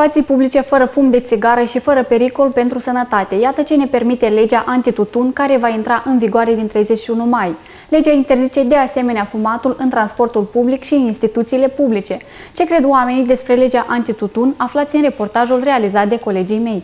Spații publice fără fum de țigară și fără pericol pentru sănătate. Iată ce ne permite legea antitutun care va intra în vigoare din 31 mai. Legea interzice de asemenea fumatul în transportul public și în instituțiile publice. Ce cred oamenii despre legea antitutun aflați în reportajul realizat de colegii mei.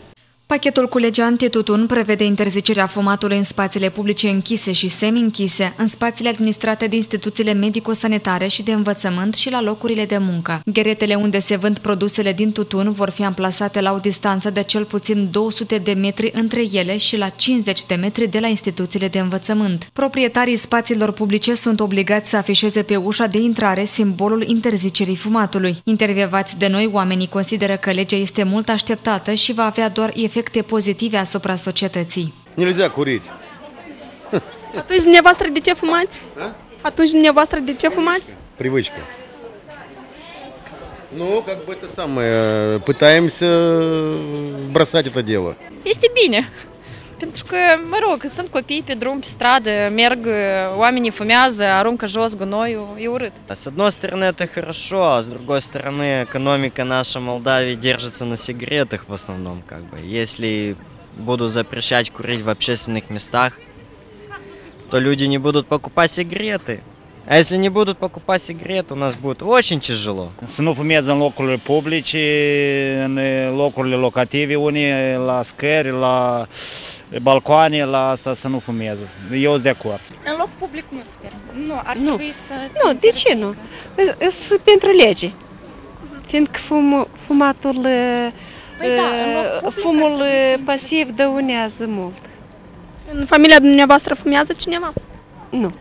Pachetul cu legea antitutun prevede interzicerea fumatului în spațiile publice închise și semi-închise, în spațiile administrate de instituțiile medico-sanitare și de învățământ și la locurile de muncă. Gheretele unde se vând produsele din tutun vor fi amplasate la o distanță de cel puțin 200 de metri între ele și la 50 de metri de la instituțiile de învățământ. Proprietarii spațiilor publice sunt obligați să afișeze pe ușa de intrare simbolul interzicerii fumatului. Intervievați de noi, oamenii consideră că legea este mult așteptată și va avea doar efect efecte pozitive asupra societății. Нельзя курить. Atunci dumneavoastră de ce fumați? A? Atunci dumneavoastră de ce fumați? Привычка. Ну, как бы это самое, пытаемся бросать это дело. Este bine. Pentru că, mă rog, sunt copii pe drum, pe stradă, merg, oamenii fumează, aruncă jos gunoiul, e urât. С одной стороны это хорошо, а с другой стороны экономика наша Молдавии держится на сигаретах в основном. Как бы. Если будут запрещать курить в общественных местах, то люди не будут покупать сигареты. А если не будут покупать сигареты, у нас будет очень тяжело. Să nu fumeze în locurile publice, în locurile locative, unii la scări, la balcoane, la asta să nu fumeze. Eu sunt de acord. În loc public nu sper. Nu, ar Nu. trebui să... Nu, de ce nu? Sunt pentru lege. Fiindcă fum, fumatul, Păi da, în loc uh, public fumul ar trebui să- uh, pasiv dăunează mult. În familia dumneavoastră fumează cineva? Nu.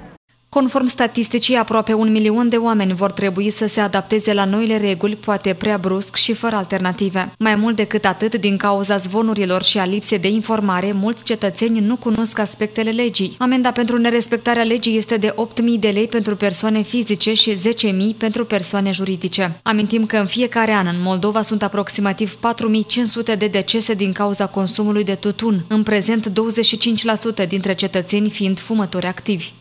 Conform statisticii, aproape un milion de oameni vor trebui să se adapteze la noile reguli, poate prea brusc și fără alternative. Mai mult decât atât, din cauza zvonurilor și a lipsei de informare, mulți cetățeni nu cunosc aspectele legii. Amenda pentru nerespectarea legii este de 8.000 de lei pentru persoane fizice și 10.000 pentru persoane juridice. Amintim că în fiecare an în Moldova sunt aproximativ 4.500 de decese din cauza consumului de tutun, în prezent 25% dintre cetățeni fiind fumători activi.